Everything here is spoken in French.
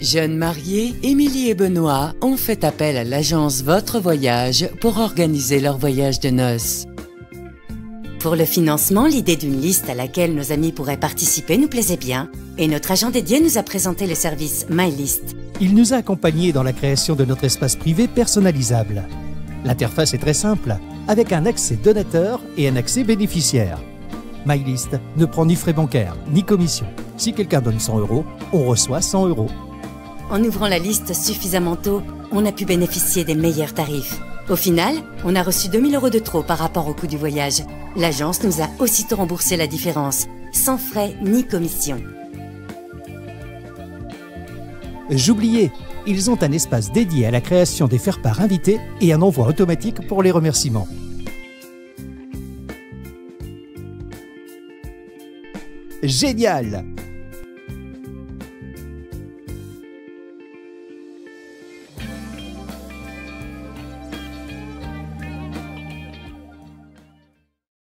Jeunes mariés, Émilie et Benoît ont fait appel à l'agence Votre Voyage pour organiser leur voyage de noces. Pour le financement, l'idée d'une liste à laquelle nos amis pourraient participer nous plaisait bien, et notre agent dédié nous a présenté le service MyList. Il nous a accompagnés dans la création de notre espace privé personnalisable. L'interface est très simple, avec un accès donateur et un accès bénéficiaire. MyList ne prend ni frais bancaires, ni commission. Si quelqu'un donne 100 euros, on reçoit 100 euros. En ouvrant la liste suffisamment tôt, on a pu bénéficier des meilleurs tarifs. Au final, on a reçu 2000 euros de trop par rapport au coût du voyage. L'agence nous a aussitôt remboursé la différence, sans frais ni commission. J'oubliais, ils ont un espace dédié à la création des faire-part invités et un envoi automatique pour les remerciements. Génial